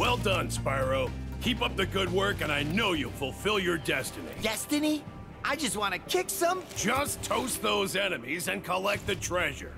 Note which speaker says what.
Speaker 1: Well done, Spyro. Keep up the good work, and I know you'll fulfill your destiny.
Speaker 2: Destiny? I just want to kick some.
Speaker 1: Just toast those enemies and collect the treasure.